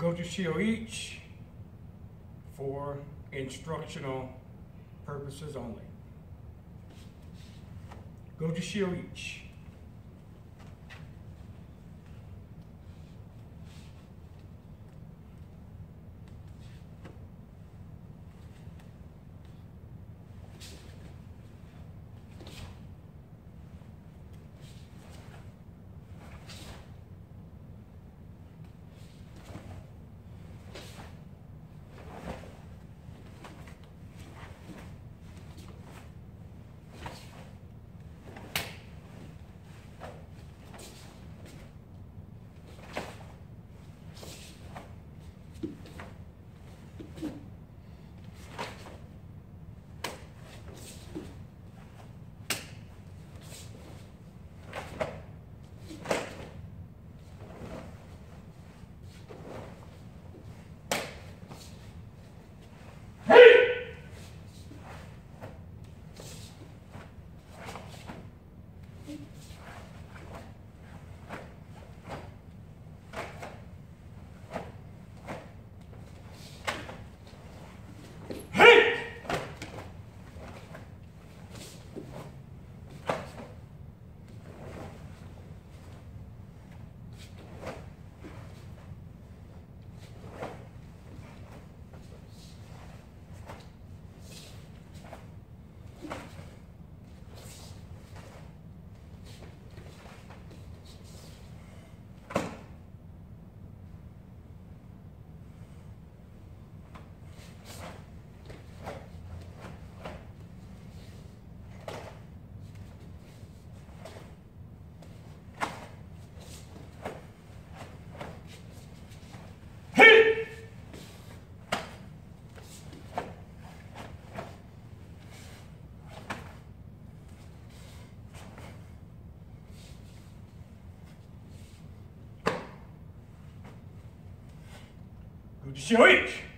Go to shield each for instructional purposes only. Go to shield Juiz!